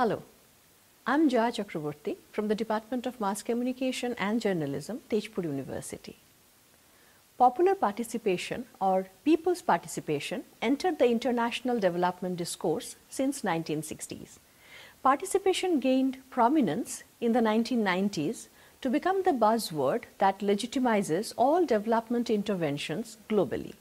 Hello, I'm Joya Chakraborty from the Department of Mass Communication and Journalism, Tezpur University. Popular participation or people's participation entered the international development discourse since 1960s. Participation gained prominence in the 1990s to become the buzzword that legitimizes all development interventions globally.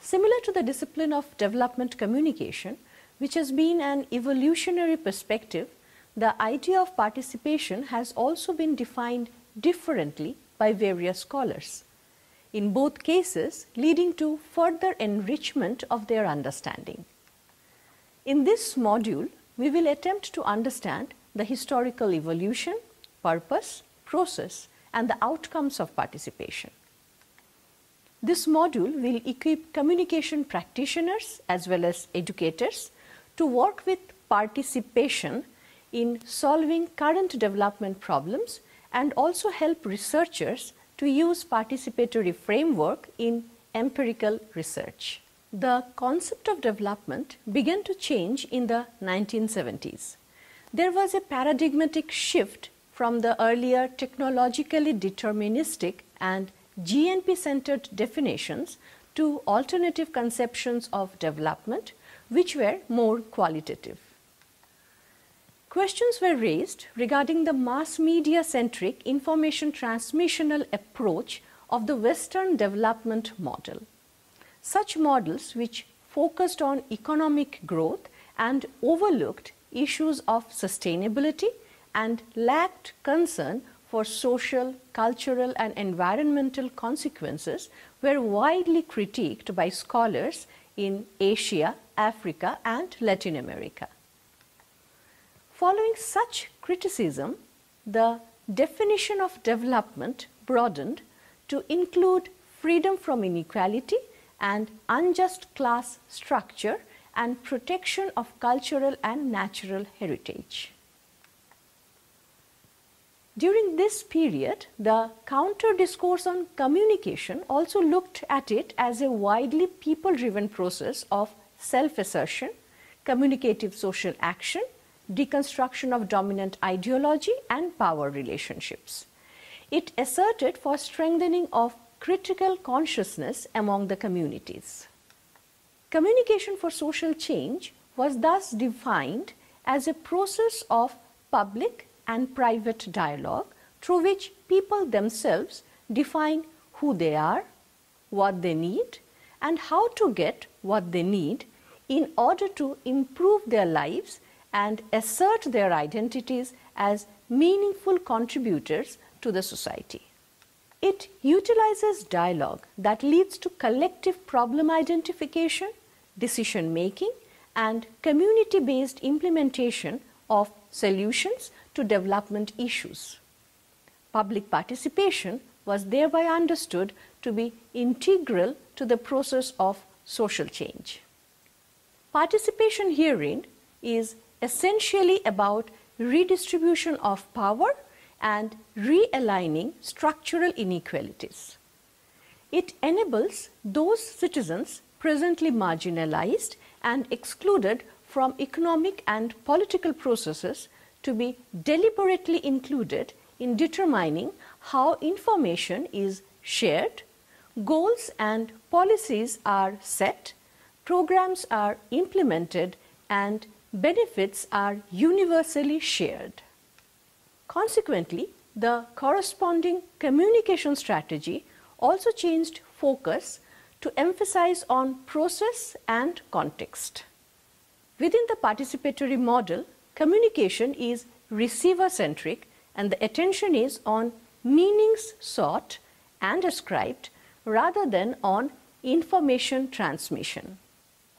Similar to the discipline of development communication, which has been an evolutionary perspective, the idea of participation has also been defined differently by various scholars in both cases leading to further enrichment of their understanding. In this module, we will attempt to understand the historical evolution, purpose, process and the outcomes of participation. This module will equip communication practitioners as well as educators to work with participation in solving current development problems and also help researchers to use participatory framework in empirical research. The concept of development began to change in the 1970s. There was a paradigmatic shift from the earlier technologically deterministic and GNP centered definitions to alternative conceptions of development, which were more qualitative. Questions were raised regarding the mass media centric information transmissional approach of the Western development model. Such models, which focused on economic growth and overlooked issues of sustainability and lacked concern for social, cultural, and environmental consequences, were widely critiqued by scholars in Asia, Africa, and Latin America. Following such criticism, the definition of development broadened to include freedom from inequality and unjust class structure and protection of cultural and natural heritage. During this period, the counter discourse on communication also looked at it as a widely people driven process of self assertion, communicative social action, deconstruction of dominant ideology and power relationships. It asserted for strengthening of critical consciousness among the communities. Communication for social change was thus defined as a process of public and private dialogue through which people themselves define who they are, what they need, and how to get what they need in order to improve their lives and assert their identities as meaningful contributors to the society. It utilizes dialogue that leads to collective problem identification, decision making, and community based implementation of solutions to development issues. Public participation was thereby understood to be integral to the process of social change. Participation herein is essentially about redistribution of power and realigning structural inequalities. It enables those citizens presently marginalized and excluded from economic and political processes to be deliberately included in determining how information is shared, goals and policies are set, programs are implemented and benefits are universally shared. Consequently, the corresponding communication strategy also changed focus to emphasize on process and context. Within the participatory model, communication is receiver centric and the attention is on meanings sought and ascribed rather than on information transmission.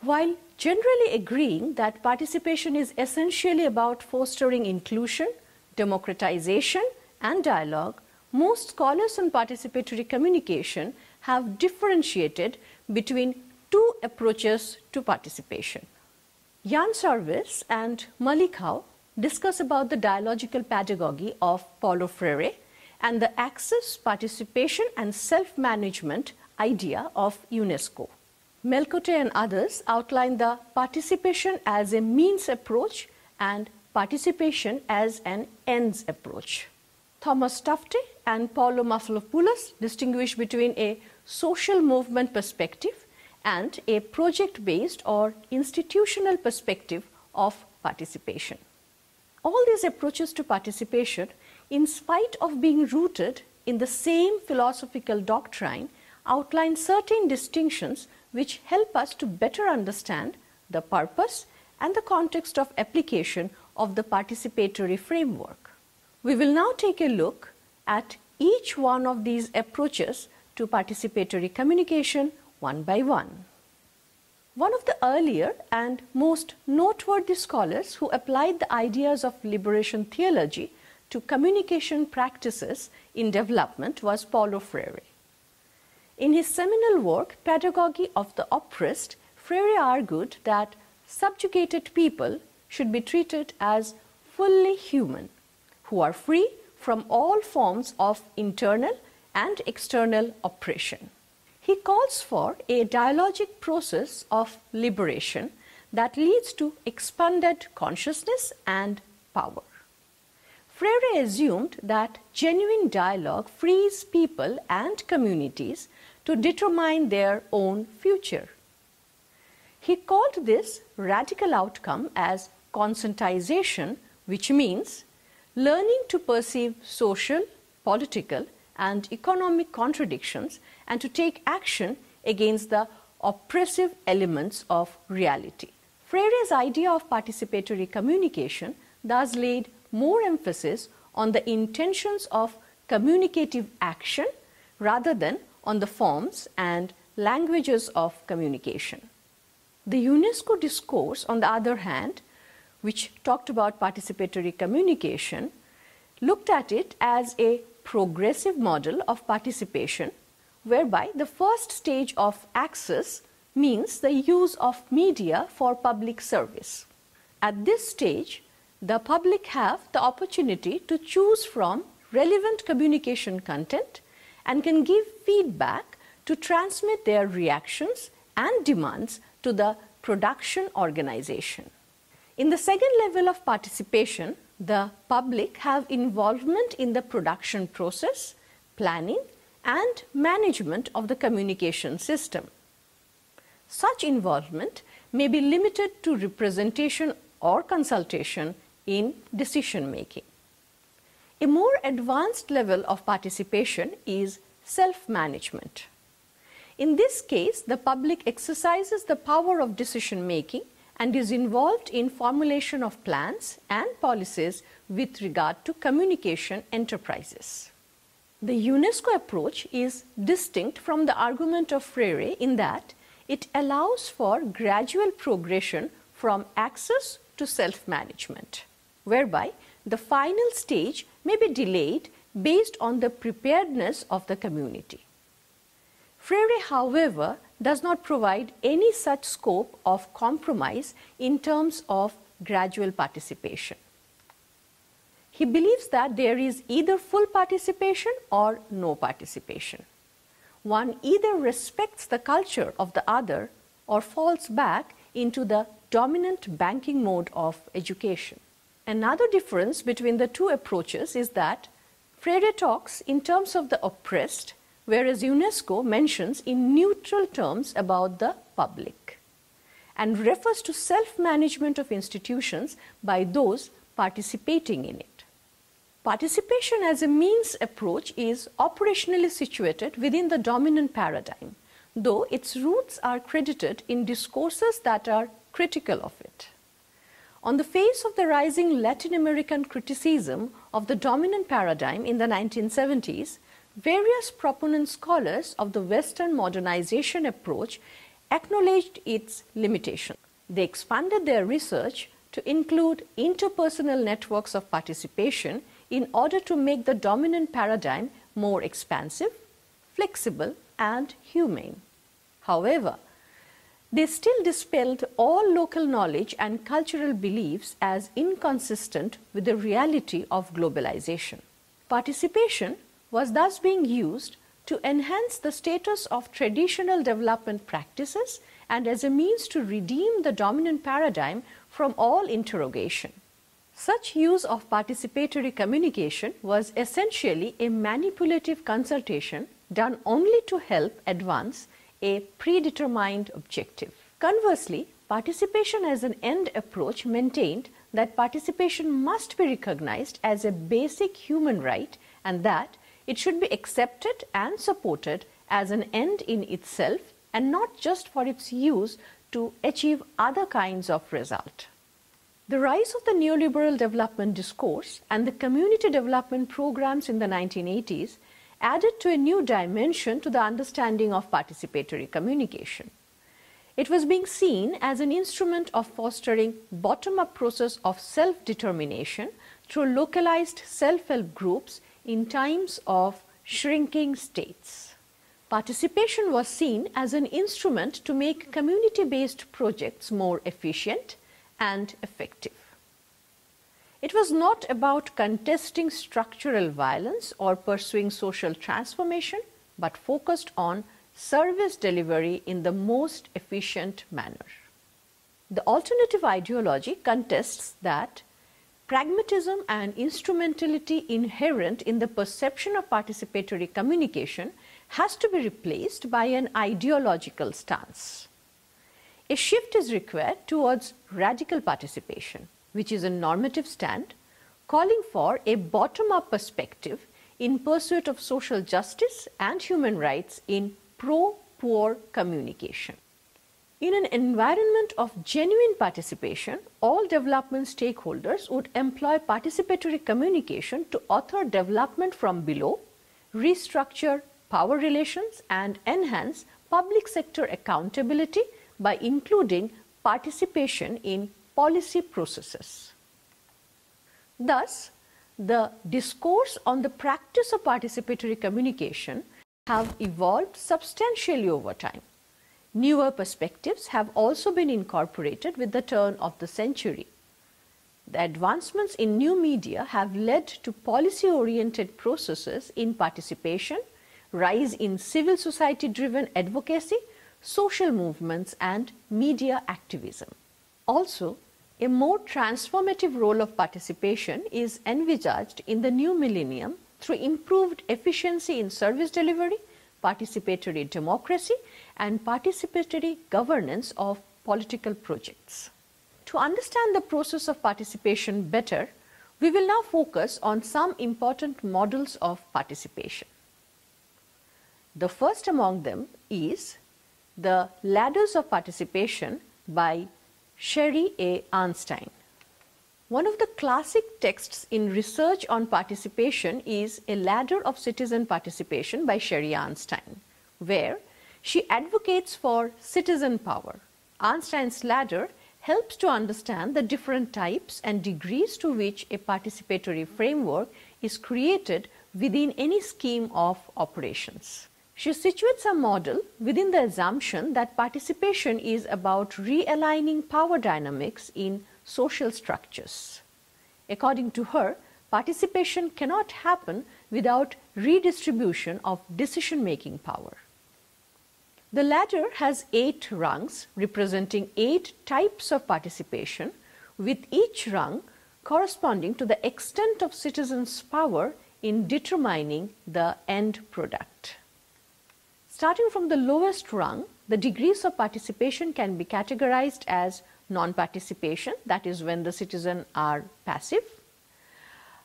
While generally agreeing that participation is essentially about fostering inclusion, democratization, and dialogue, most scholars on participatory communication have differentiated between two approaches to participation. Jan Servaes and Malik discuss about the dialogical pedagogy of Paulo Freire and the access, participation, and self management idea of UNESCO. Melkote and others outline the participation as a means approach and participation as an ends approach. Thomas Tufte and Paolo Mefalopulos distinguish between a social movement perspective and a project-based or institutional perspective of participation. All these approaches to participation, in spite of being rooted in the same philosophical doctrine, outline certain distinctions which help us to better understand the purpose and the context of application of the participatory framework. We will now take a look at each one of these approaches to participatory communication one by one. One of the earlier and most noteworthy scholars who applied the ideas of liberation theology to communication practices in development was Paulo Freire. In his seminal work, Pedagogy of the Oppressed, Freire argued that subjugated people should be treated as fully human who are free from all forms of internal and external oppression. He calls for a dialogic process of liberation that leads to expanded consciousness and power. Freire assumed that genuine dialogue frees people and communities to determine their own future. He called this radical outcome as conscientization, which means learning to perceive social, political, and economic contradictions and to take action against the oppressive elements of reality. Freire's idea of participatory communication thus laid more emphasis on the intentions of communicative action rather than on the forms and languages of communication. The UNESCO discourse, on the other hand, which talked about participatory communication, looked at it as a progressive model of participation whereby the first stage of access means the use of media for public service. At this stage, the public have the opportunity to choose from relevant communication content and can give feedback to transmit their reactions and demands to the production organization. In the second level of participation, the public have involvement in the production process, planning and management of the communication system. Such involvement may be limited to representation or consultation in decision making. A more advanced level of participation is self-management. In this case, the public exercises the power of decision making and is involved in formulation of plans and policies with regard to communication enterprises. The UNESCO approach is distinct from the argument of Freire in that it allows for gradual progression from access to self-management, whereby the final stage may be delayed based on the preparedness of the community. Freire, however, does not provide any such scope of compromise in terms of gradual participation. He believes that there is either full participation or no participation. One either respects the culture of the other or falls back into the dominant banking mode of education. Another difference between the two approaches is that Freire talks in terms of the oppressed whereas UNESCO mentions in neutral terms about the public and refers to self-management of institutions by those participating in it. Participation as a means approach is operationally situated within the dominant paradigm, though its roots are credited in discourses that are critical of it. On the face of the rising Latin American criticism of the dominant paradigm in the 1970s, Various proponent scholars of the Western modernization approach acknowledged its limitations. They expanded their research to include interpersonal networks of participation in order to make the dominant paradigm more expansive, flexible, and humane. However, they still dispelled all local knowledge and cultural beliefs as inconsistent with the reality of globalization. Participation was thus being used to enhance the status of traditional development practices and as a means to redeem the dominant paradigm from all interrogation. Such use of participatory communication was essentially a manipulative consultation done only to help advance a predetermined objective. Conversely, participation as an end approach maintained that participation must be recognized as a basic human right and that it should be accepted and supported as an end in itself and not just for its use to achieve other kinds of result. The rise of the neoliberal development discourse and the community development programs in the 1980s added to a new dimension to the understanding of participatory communication. It was being seen as an instrument of fostering bottom-up process of self-determination through localized self-help groups in times of shrinking states. Participation was seen as an instrument to make community-based projects more efficient and effective. It was not about contesting structural violence or pursuing social transformation, but focused on service delivery in the most efficient manner. The alternative ideology contests that pragmatism and instrumentality inherent in the perception of participatory communication has to be replaced by an ideological stance. A shift is required towards radical participation, which is a normative stand calling for a bottom-up perspective in pursuit of social justice and human rights in pro-poor communication. In an environment of genuine participation, all development stakeholders would employ participatory communication to author development from below, restructure power relations and enhance public sector accountability by including participation in policy processes. Thus, the discourse on the practice of participatory communication have evolved substantially over time. Newer perspectives have also been incorporated with the turn of the century. The advancements in new media have led to policy-oriented processes in participation, rise in civil society-driven advocacy, social movements and media activism. Also, a more transformative role of participation is envisaged in the new millennium through improved efficiency in service delivery, participatory democracy and participatory governance of political projects. To understand the process of participation better, we will now focus on some important models of participation. The first among them is the Ladders of Participation by Sherry A. Arnstein. One of the classic texts in research on participation is A Ladder of Citizen Participation by Sherry Arnstein, where she advocates for citizen power. Arnstein's ladder helps to understand the different types and degrees to which a participatory framework is created within any scheme of operations. She situates a model within the assumption that participation is about realigning power dynamics in social structures. According to her, participation cannot happen without redistribution of decision-making power. The ladder has eight rungs representing eight types of participation with each rung corresponding to the extent of citizens' power in determining the end product. Starting from the lowest rung, the degrees of participation can be categorized as non-participation, that is when the citizen are passive.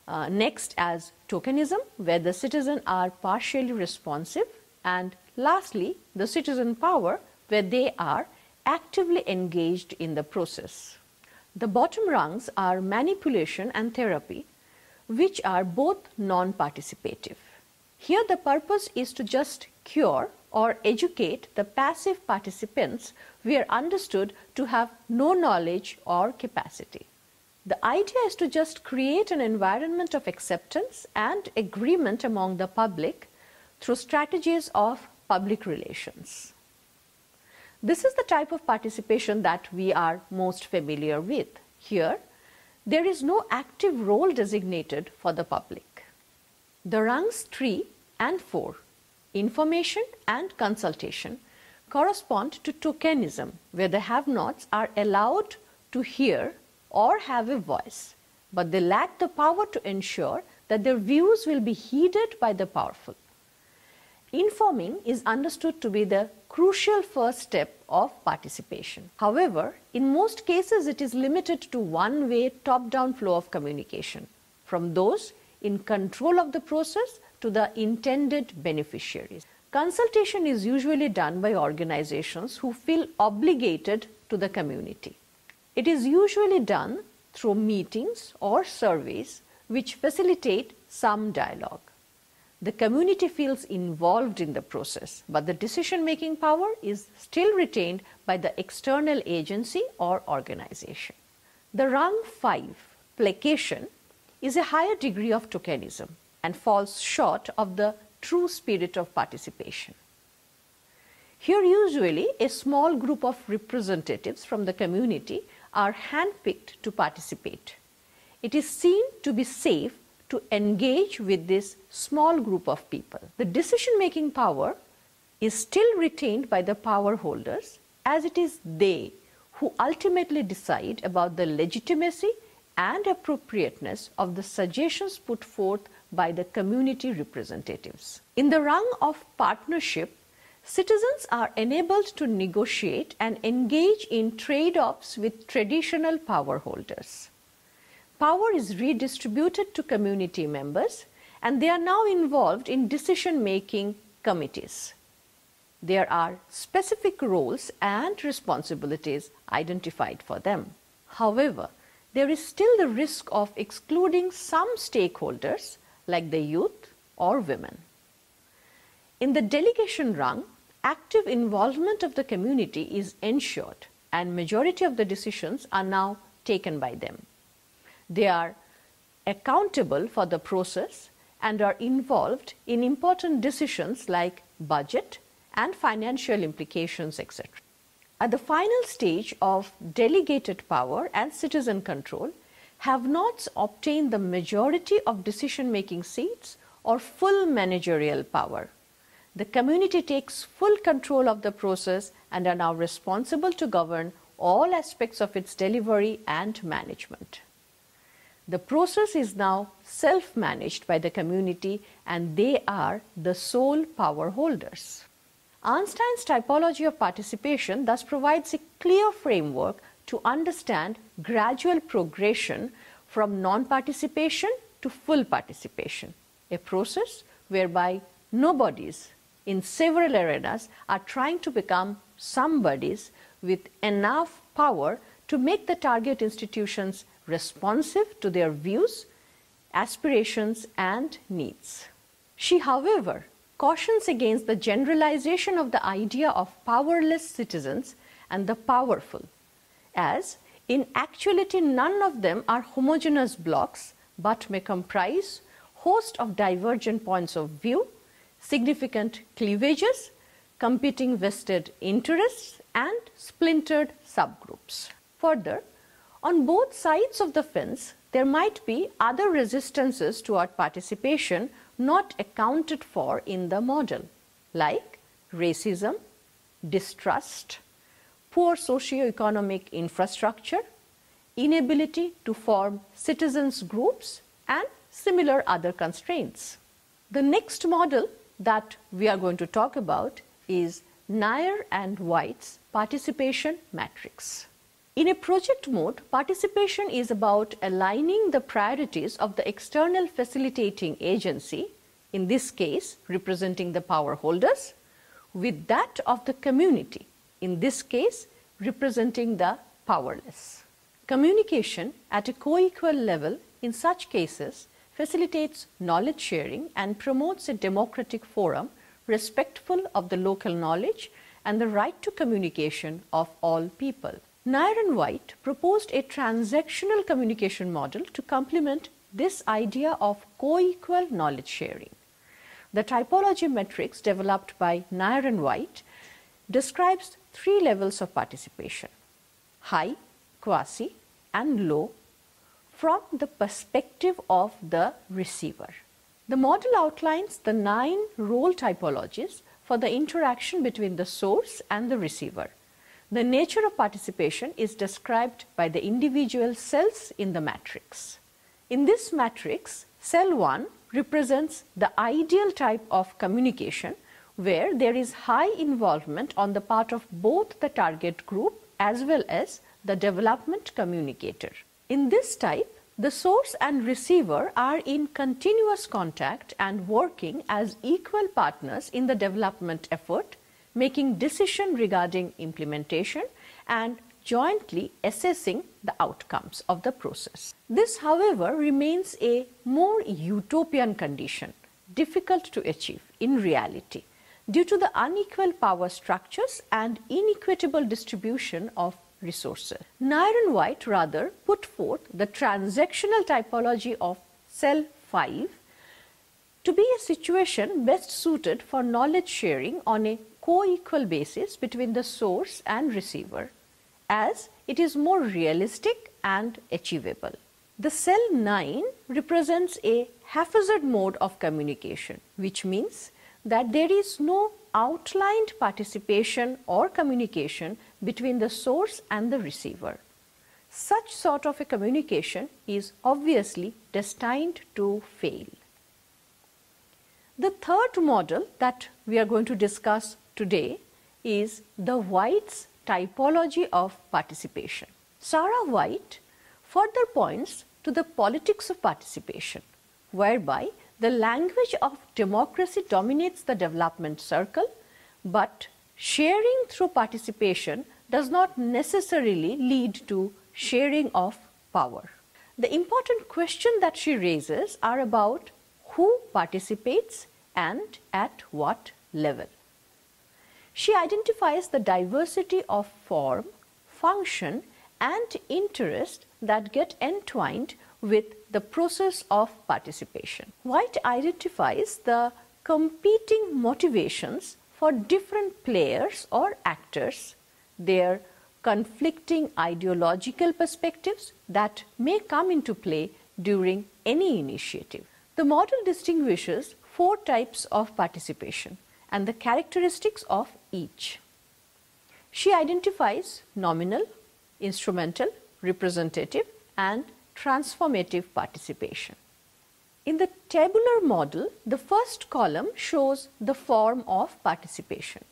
Uh, next as tokenism, where the citizen are partially responsive. And lastly, the citizen power, where they are actively engaged in the process. The bottom rungs are manipulation and therapy, which are both non-participative. Here the purpose is to just cure or educate the passive participants we are understood to have no knowledge or capacity. The idea is to just create an environment of acceptance and agreement among the public through strategies of public relations. This is the type of participation that we are most familiar with. Here, there is no active role designated for the public. The rungs 3 and 4 information and consultation correspond to tokenism, where the have-nots are allowed to hear or have a voice. but they lack the power to ensure that their views will be heeded by the powerful. Informing is understood to be the crucial first step of participation. However, in most cases, it is limited to one way top down flow of communication from those in control of the process to the intended beneficiaries. Consultation is usually done by organizations who feel obligated to the community. It is usually done through meetings or surveys which facilitate some dialogue. The community feels involved in the process, but the decision making power is still retained by the external agency or organization. The rung 5, placation, is a higher degree of tokenism and falls short of the true spirit of participation. Here, usually, a small group of representatives from the community are handpicked to participate. It is seen to be safe to engage with this small group of people. The decision making power is still retained by the power holders as it is they who ultimately decide about the legitimacy and appropriateness of the suggestions put forth by the community representatives. In the rung of partnership, citizens are enabled to negotiate and engage in trade offs with traditional power holders. Power is redistributed to community members and they are now involved in decision making committees. There are specific roles and responsibilities identified for them. However, there is still the risk of excluding some stakeholders like the youth or women. In the delegation rung, active involvement of the community is ensured and majority of the decisions are now taken by them. They are accountable for the process and are involved in important decisions like budget and financial implications, etc. At the final stage of delegated power and citizen control, have not obtained the majority of decision making seats or full managerial power. The community takes full control of the process and are now responsible to govern all aspects of its delivery and management. The process is now self managed by the community and they are the sole power holders. Arnstein's typology of participation thus provides a clear framework to understand gradual progression from non participation to full participation, a process whereby nobodies in several arenas are trying to become somebodies with enough power to make the target institutions responsive to their views, aspirations, and needs. She, however, cautions against the generalization of the idea of powerless citizens and the powerful, as in actuality none of them are homogeneous blocks but may comprise host of divergent points of view, significant cleavages, competing vested interests and splintered subgroups. Further, on both sides of the fence, there might be other resistances toward participation not accounted for in the model, like racism, distrust, poor socio-economic infrastructure, inability to form citizens groups and similar other constraints. The next model that we are going to talk about is Nair and White's participation matrix. In a project mode, participation is about aligning the priorities of the external facilitating agency, in this case representing the power holders, with that of the community, in this case representing the powerless. Communication at a co-equal level in such cases facilitates knowledge sharing and promotes a democratic forum respectful of the local knowledge and the right to communication of all people. Nair and White proposed a transactional communication model to complement this idea of co-equal knowledge sharing. The typology matrix developed by Nair and White describes three levels of participation high, quasi, and low from the perspective of the receiver. The model outlines the nine role typologies for the interaction between the source and the receiver. The nature of participation is described by the individual cells in the matrix. In this matrix, cell 1 represents the ideal type of communication where there is high involvement on the part of both the target group as well as the development communicator. In this type, the source and receiver are in continuous contact and working as equal partners in the development effort, making decision regarding implementation and jointly assessing the outcomes of the process. This, however, remains a more utopian condition, difficult to achieve in reality due to the unequal power structures and inequitable distribution of resources. Nair and White rather put forth the transactional typology of cell 5 to be a situation best suited for knowledge sharing on a co-equal basis between the source and receiver as it is more realistic and achievable. The cell 9 represents a haphazard mode of communication which means that there is no outlined participation or communication between the source and the receiver. Such sort of a communication is obviously destined to fail. The third model that we are going to discuss today is the White's typology of participation. Sarah White further points to the politics of participation, whereby the language of democracy dominates the development circle, but sharing through participation does not necessarily lead to sharing of power. The important question that she raises are about who participates and at what level. She identifies the diversity of form, function and interest that get entwined with the process of participation. White identifies the competing motivations for different players or actors, their conflicting ideological perspectives that may come into play during any initiative. The model distinguishes four types of participation and the characteristics of each. She identifies nominal, instrumental, representative and transformative participation. In the tabular model, the first column shows the form of participation.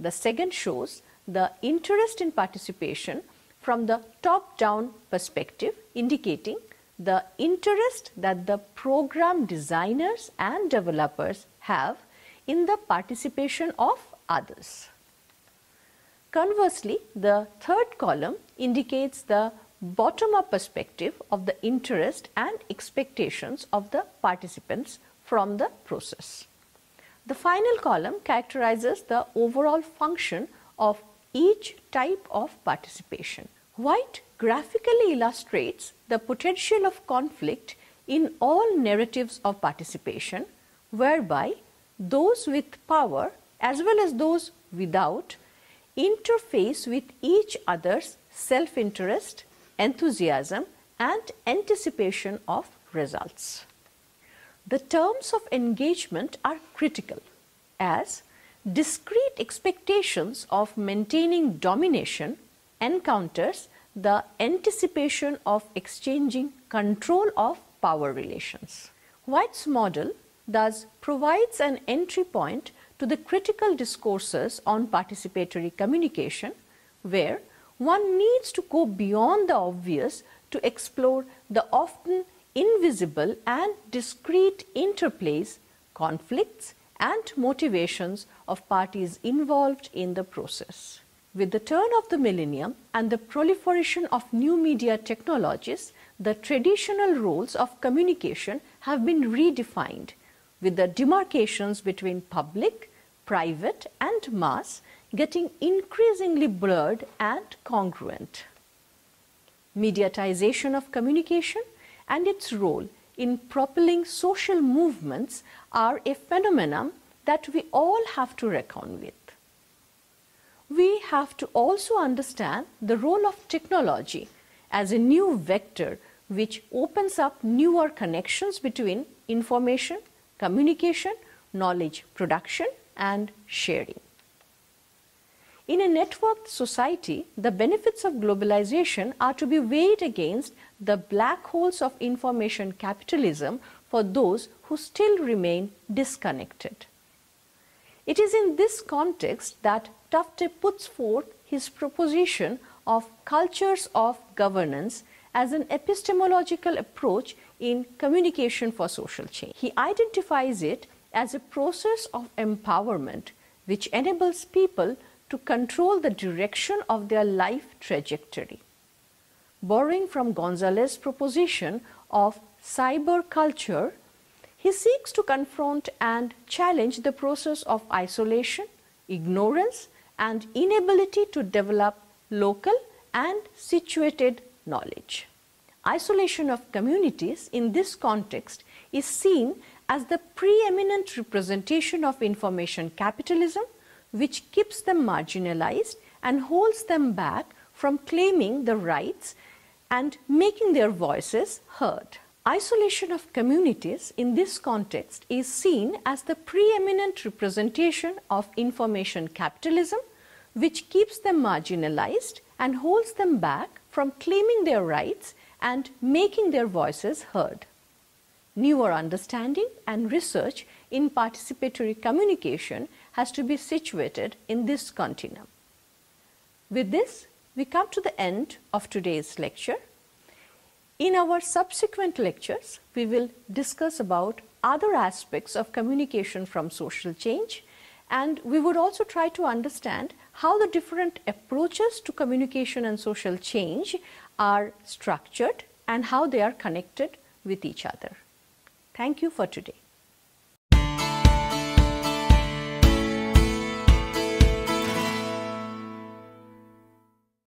The second shows the interest in participation from the top-down perspective indicating the interest that the program designers and developers have in the participation of others. Conversely, the third column indicates the bottom-up perspective of the interest and expectations of the participants from the process. The final column characterizes the overall function of each type of participation. White graphically illustrates the potential of conflict in all narratives of participation whereby those with power as well as those without interface with each other's self-interest enthusiasm and anticipation of results. The terms of engagement are critical as discrete expectations of maintaining domination encounters the anticipation of exchanging control of power relations. White's model thus provides an entry point to the critical discourses on participatory communication where one needs to go beyond the obvious to explore the often invisible and discrete interplays, conflicts and motivations of parties involved in the process. With the turn of the millennium and the proliferation of new media technologies, the traditional roles of communication have been redefined with the demarcations between public, private and mass getting increasingly blurred and congruent. Mediatization of communication and its role in propelling social movements are a phenomenon that we all have to reckon with. We have to also understand the role of technology as a new vector which opens up newer connections between information, communication, knowledge production and sharing. In a networked society, the benefits of globalization are to be weighed against the black holes of information capitalism for those who still remain disconnected. It is in this context that Tufte puts forth his proposition of cultures of governance as an epistemological approach in communication for social change. He identifies it as a process of empowerment which enables people to control the direction of their life trajectory. Borrowing from Gonzalez's proposition of cyber culture, he seeks to confront and challenge the process of isolation, ignorance, and inability to develop local and situated knowledge. Isolation of communities in this context is seen as the preeminent representation of information capitalism which keeps them marginalized and holds them back from claiming the rights and making their voices heard. Isolation of communities in this context is seen as the preeminent representation of information capitalism which keeps them marginalized and holds them back from claiming their rights and making their voices heard. Newer understanding and research in participatory communication has to be situated in this continuum. With this, we come to the end of today's lecture. In our subsequent lectures, we will discuss about other aspects of communication from social change and we would also try to understand how the different approaches to communication and social change are structured and how they are connected with each other. Thank you for today.